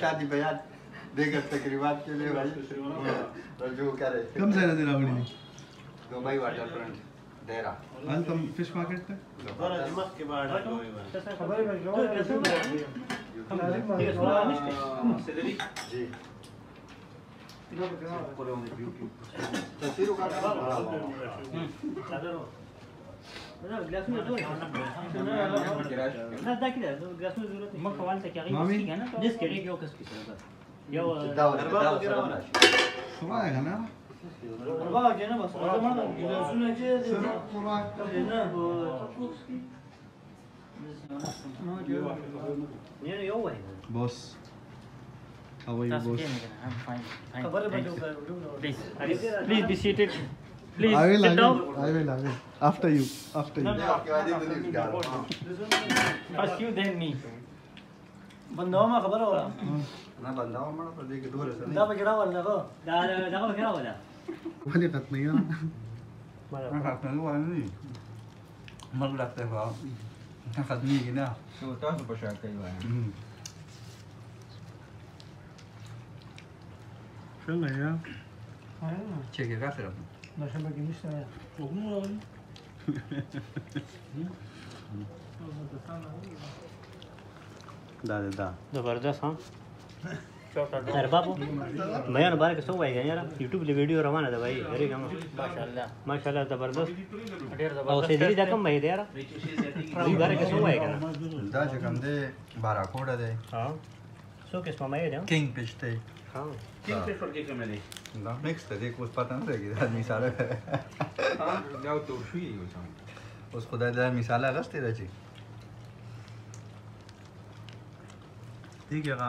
शादी बयान देकर तकरीबा के लिए भाई रजू करे कम से ना दिन आवड़ी दुबई वाटरफ्रंट देरा अल तुम फ़िश मार्केट पे बड़ा दिमाग के बाहर खबर है जो कैसे हम सैलरी जी तीनों के नाम पूरे होंगे व्यू की तस्वीर का चलो ग्लास में दो ना दाखिल है। ग्लास में ज़रूरत है। मैं कवाल से क्या है ना जिस करेगी वो किस किस तरह का यो दरबार वगैरह सुबह आएगा ना? Baba gene bas. O zaman da gözün acı. Sırık kulak. Gene bu. Near your way. Boss. How are you, boss? I'm fine. fine. Please, please, please be seated. Please I will, sit I will, down. I will, I will. After you, after you. No, no, okay, I didn't no, First you, then me. बंदाओं में खबर हो रहा ना बंदाओं में तो देख दूर है ना बगड़ा वाला को दा दा बगड़ा वाला 환영갔 nữa 환영갔 nữa 완전히 말랐대가 환영갔 nữa 그거 따서 보셔야 돼요 설레야 아유 제게 가세요. 나 생각이 미스터야 조금 먹으니 Да, да, да. Добър да, сам. ಸರ್ ಬಾಬು ಮಯಾನು ಬಾರಕ್ಕೆ ಸೋ ಬಾಯಿ ಯಾರ ಯೂಟ್ಯೂಬ್ ಲಿ ವಿಡಿಯೋ ರವಾನ ಅದ ಬಾಯಿ ವೆರಿ ಗಮ ಮಾಶಾಅಲ್ಲಾ ಮಾಶಾಅಲ್ಲಾ ಜಬರ್ದಸ್ತ್ ಅವ ಸೇ ದಿರಿ ದಕಂ ಬಾಯಿ ಯಾರ ಈ ಬಾರಕ್ಕೆ ಸೋ ಬಾಯಿ ಕನ ದಾ ಜಕಂ ದೇ ಬಾರಾ ಕೋಡ ದೇ ಹಾ सो किसमें ये किंग फ़िश थे हाँ किंग फ़िश और किंग मैंने ना मिक्स थे देखो उस पता नहीं रहेगी आदमी सारा हाँ जाओ तो शुई हो जाओ उस खुदा दा मिसाला गस्ते रची ठीक है का